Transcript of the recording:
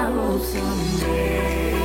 out someday.